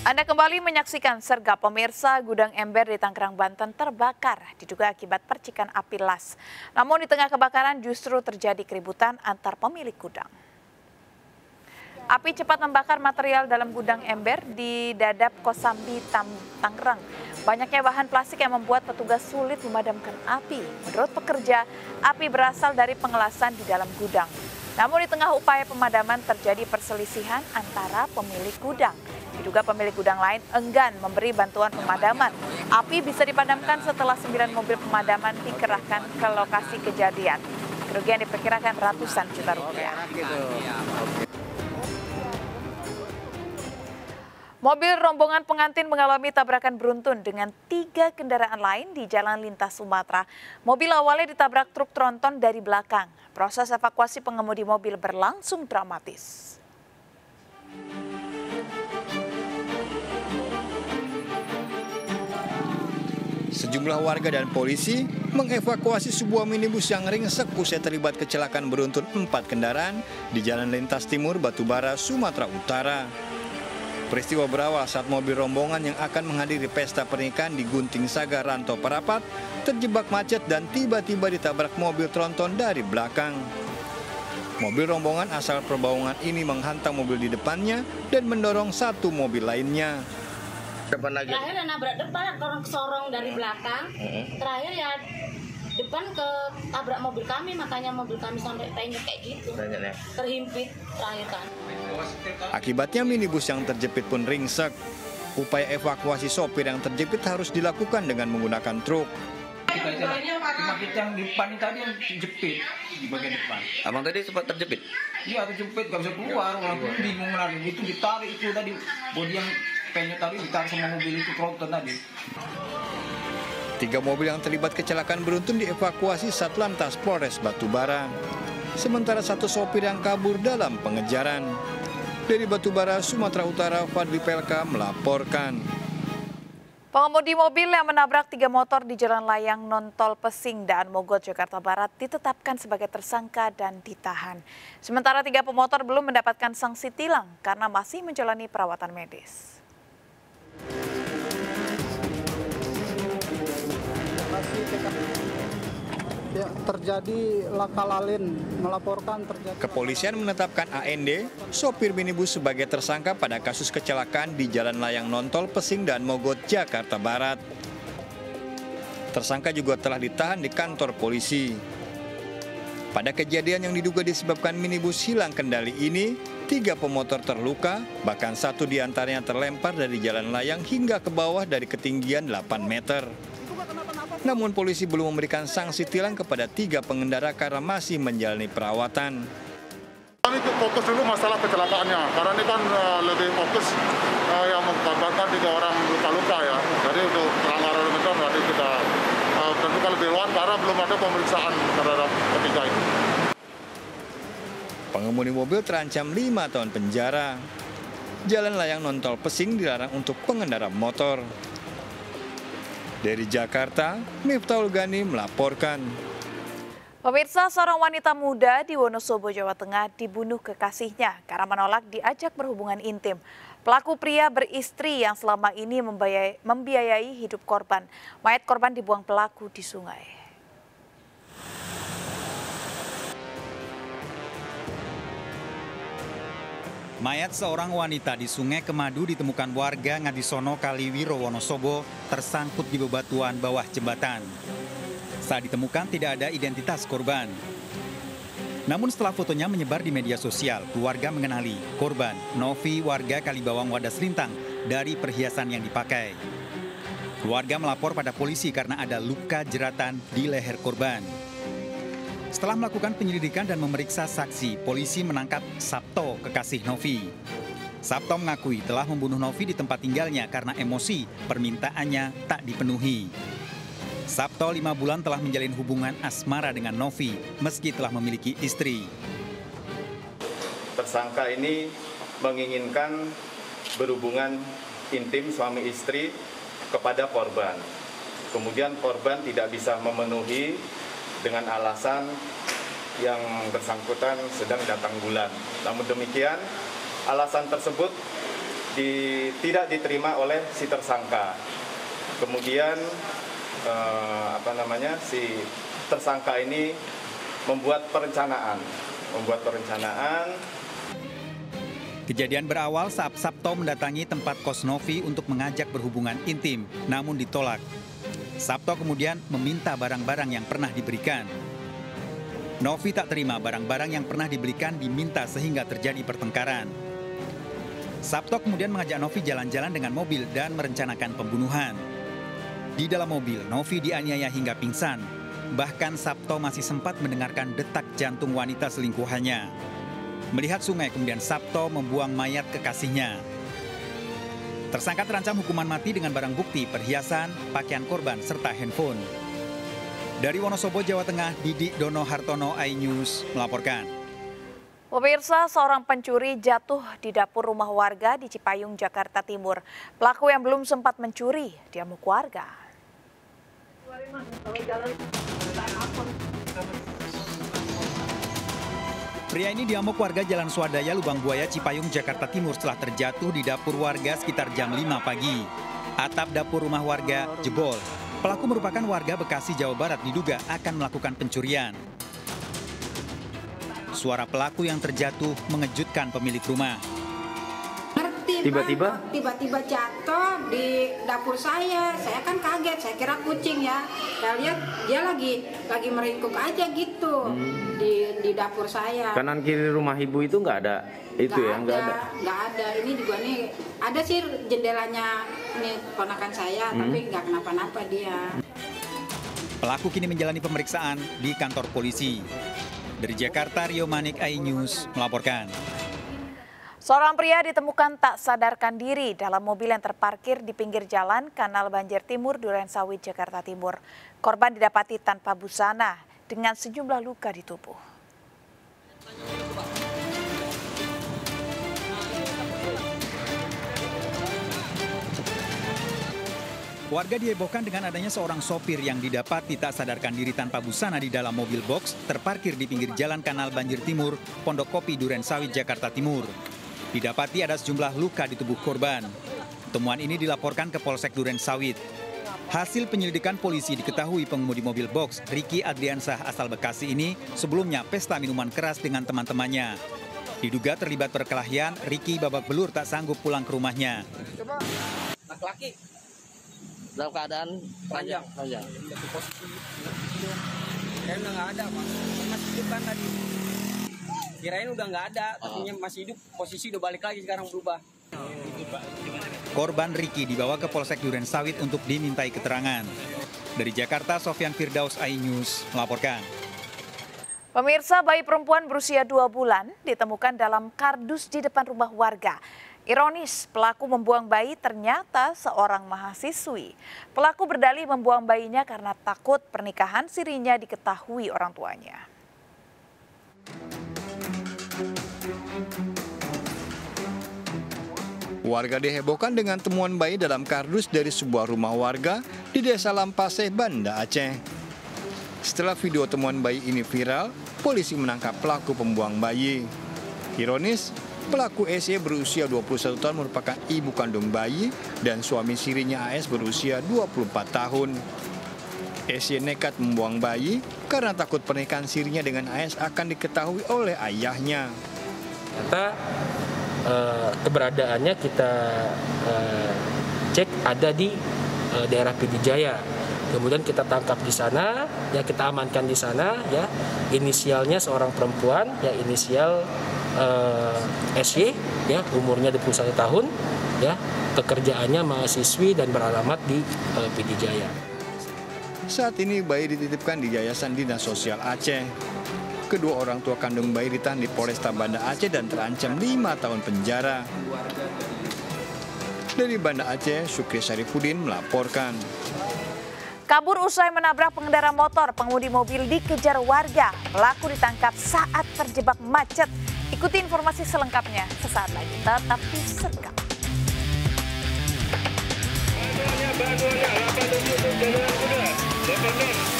Anda kembali menyaksikan sergap pemirsa gudang ember di Tangerang, Banten terbakar diduga akibat percikan api las. Namun di tengah kebakaran justru terjadi keributan antar pemilik gudang. Api cepat membakar material dalam gudang ember di Dadap Kosambi, Tangerang. Banyaknya bahan plastik yang membuat petugas sulit memadamkan api. Menurut pekerja, api berasal dari pengelasan di dalam gudang. Namun di tengah upaya pemadaman terjadi perselisihan antara pemilik gudang. Diduga pemilik gudang lain enggan memberi bantuan pemadaman. Api bisa dipadamkan setelah sembilan mobil pemadaman dikerahkan ke lokasi kejadian. Kerugian diperkirakan ratusan juta rupiah. Mobil rombongan pengantin mengalami tabrakan beruntun dengan tiga kendaraan lain di jalan lintas Sumatera. Mobil awalnya ditabrak truk tronton dari belakang. Proses evakuasi pengemudi mobil berlangsung dramatis. Sejumlah warga dan polisi mengevakuasi sebuah minibus yang ringsek usai terlibat kecelakaan beruntun empat kendaraan di Jalan Lintas Timur Batubara, Sumatera Utara. Peristiwa berawal saat mobil rombongan yang akan menghadiri pesta pernikahan di Gunting Saga Ranto Parapat terjebak macet dan tiba-tiba ditabrak mobil tronton dari belakang. Mobil rombongan asal perbaungan ini menghantam mobil di depannya dan mendorong satu mobil lainnya. Depan lagi. Terakhir ya nabrak depan, orang sorong dari belakang. Terakhir ya depan ke tabrak mobil kami, makanya mobil kami sampai penyek kayak gitu. Banyak ya. Terhimpit terakhir kan. Akibatnya minibus yang terjepit pun ringsek. Upaya evakuasi sopir yang terjepit harus dilakukan dengan menggunakan truk. kita kita yang di depan tadi yang jepit di bagian depan Abang tadi sempat terjepit. iya terjepit gak bisa keluar orang pun bingung lari itu ditarik itu tadi bodi yang penyet tadi ditarik sama mobil itu tronton tadi Tiga mobil yang terlibat kecelakaan beruntun dievakuasi Satlantas Polres Batubara. Sementara satu sopir yang kabur dalam pengejaran. Dari Batubara, Sumatera Utara, Fadli Pelka melaporkan. Pengemudi mobil yang menabrak tiga motor di jalan layang non-tol Pesing Daan Mogot, Jakarta Barat ditetapkan sebagai tersangka dan ditahan. Sementara tiga pemotor belum mendapatkan sanksi tilang karena masih menjalani perawatan medis. Terjadi laka lalin melaporkan terjadi Kepolisian menetapkan AND, sopir minibus sebagai tersangka pada kasus kecelakaan di Jalan Layang Nontol Pesing dan Mogot, Jakarta Barat. Tersangka juga telah ditahan di kantor polisi. Pada kejadian yang diduga disebabkan minibus hilang kendali ini, tiga pemotor terluka, bahkan satu di antaranya terlempar dari jalan layang hingga ke bawah dari ketinggian 8 meter. Namun polisi belum memberikan sanksi tilang kepada tiga pengendara karena masih menjalani perawatan. Kami fokus dulu masalah kecelakaannya, karena ini kan uh, lebih fokus uh, yang mengakibatkan tiga orang luka-luka ya. Jadi untuk pelanggaran lintas nanti kita uh, tentukan lebih luas karena belum ada pemeriksaan terhadap ketiga itu. Pengemudi mobil terancam 5 tahun penjara. Jalan layang nontol pesing dilarang untuk pengendara motor. Dari Jakarta, Miftahul Gani melaporkan. Pemirsa, seorang wanita muda di Wonosobo, Jawa Tengah dibunuh kekasihnya karena menolak diajak berhubungan intim. Pelaku pria beristri yang selama ini membiayai, hidup korban. Mayat korban dibuang pelaku di sungai. Mayat seorang wanita di Sungai Kemadu ditemukan warga Ngadisono Kaliwiro Wonosobo tersangkut di bebatuan bawah jembatan. Saat ditemukan tidak ada identitas korban. Namun setelah fotonya menyebar di media sosial, keluarga mengenali korban Novi warga Kalibawang Wadas Lintang dari perhiasan yang dipakai. Keluarga melapor pada polisi karena ada luka jeratan di leher korban. Setelah melakukan penyelidikan dan memeriksa saksi, polisi menangkap Sabto, kekasih Novi. Sabto mengakui telah membunuh Novi di tempat tinggalnya karena emosi permintaannya tak dipenuhi. Sabto lima bulan telah menjalin hubungan asmara dengan Novi meski telah memiliki istri. Tersangka ini menginginkan berhubungan intim suami istri kepada korban. Kemudian korban tidak bisa memenuhi dengan alasan yang bersangkutan sedang datang bulan. Namun demikian, alasan tersebut di, tidak diterima oleh si tersangka. Kemudian eh, apa namanya si tersangka ini membuat perencanaan, membuat perencanaan Kejadian berawal saat Sabto mendatangi tempat kos Novi untuk mengajak berhubungan intim, namun ditolak. Sabto kemudian meminta barang-barang yang pernah diberikan. Novi tak terima barang-barang yang pernah dibelikan diminta sehingga terjadi pertengkaran. Sabto kemudian mengajak Novi jalan-jalan dengan mobil dan merencanakan pembunuhan. Di dalam mobil, Novi dianiaya hingga pingsan. Bahkan Sabto masih sempat mendengarkan detak jantung wanita selingkuhannya. Melihat sungai, kemudian Sabto membuang mayat kekasihnya. Tersangka terancam hukuman mati dengan barang bukti, perhiasan, pakaian korban, serta handphone. Dari Wonosobo, Jawa Tengah, Didik Dono Hartono, iNews melaporkan. Pemirsa, seorang pencuri jatuh di dapur rumah warga di Cipayung, Jakarta Timur. Pelaku yang belum sempat mencuri, diamuk warga. Pria ini diamuk warga Jalan Swadaya, Lubang Buaya, Cipayung, Jakarta Timur setelah terjatuh di dapur warga sekitar jam 5 pagi. Atap dapur rumah warga jebol. Pelaku merupakan warga Bekasi, Jawa Barat diduga akan melakukan pencurian. Suara pelaku yang terjatuh mengejutkan pemilik rumah. Tiba-tiba? Tiba-tiba jatuh di dapur saya. Saya kan kaget, saya kira kucing ya. Saya lihat dia lagi lagi meringkuk aja gitu hmm. di di dapur saya. Kanan kiri rumah ibu itu nggak ada itu gak ya nggak ada. Nggak ada. Ini juga nih ada sih jendelanya ini ponakan saya, hmm. tapi nggak kenapa-napa dia. Pelaku kini menjalani pemeriksaan di kantor polisi. Dari Jakarta, Rio Manik, iNews melaporkan. Seorang pria ditemukan tak sadarkan diri dalam mobil yang terparkir di pinggir jalan Kanal Banjir Timur, Duren Sawit, Jakarta Timur. Korban didapati tanpa busana dengan sejumlah luka di tubuh. Warga dihebohkan dengan adanya seorang sopir yang didapati tak sadarkan diri tanpa busana di dalam mobil box terparkir di pinggir jalan Kanal Banjir Timur, Pondok Kopi, Duren Sawit, Jakarta Timur. Didapati ada sejumlah luka di tubuh korban. Temuan ini dilaporkan ke Polsek Duren Sawit. Hasil penyelidikan polisi diketahui pengemudi mobil box Ricky Adriansah asal Bekasi ini sebelumnya pesta minuman keras dengan teman-temannya. Diduga terlibat perkelahian, Ricky babak belur tak sanggup pulang ke rumahnya. Laki-laki dalam keadaan panjang. panjang. Kayaknya nggak ada, Mas. Masih depan tadi kirain udah nggak ada tapi oh. masih hidup posisi udah balik lagi sekarang berubah Korban Riki dibawa ke Polsek Duren Sawit untuk dimintai keterangan. Dari Jakarta, Sofian Firdaus, iNews melaporkan. Pemirsa, bayi perempuan berusia dua bulan ditemukan dalam kardus di depan rumah warga. Ironis, pelaku membuang bayi ternyata seorang mahasiswi. Pelaku berdalih membuang bayinya karena takut pernikahan sirinya diketahui orang tuanya. Warga dihebohkan dengan temuan bayi dalam kardus dari sebuah rumah warga di Desa Lampase, Banda Aceh. Setelah video temuan bayi ini viral, polisi menangkap pelaku pembuang bayi. Ironis, pelaku SY berusia 21 tahun merupakan ibu kandung bayi dan suami sirinya AS berusia 24 tahun. SY nekat membuang bayi karena takut pernikahan sirinya dengan AS akan diketahui oleh ayahnya. Ternyata uh, keberadaannya kita uh, cek ada di uh, daerah Pidijaya. Kemudian kita tangkap di sana, ya kita amankan di sana, ya inisialnya seorang perempuan, ya inisial uh, SY, ya umurnya 21 tahun, ya pekerjaannya mahasiswi dan beralamat di uh, Pidijaya. Saat ini bayi dititipkan di Yayasan Dinas Sosial Aceh. Kedua orang tua kandung bayi ditahan di Polresta Banda Aceh dan terancam lima tahun penjara. Dari Banda Aceh, Syukri Syarifudin melaporkan. Kabur usai menabrak pengendara motor, pengemudi mobil dikejar warga. Pelaku ditangkap saat terjebak macet. Ikuti informasi selengkapnya sesaat lagi. Tetap di Sergap. Baduanya, baduanya, 8 jalan kuda,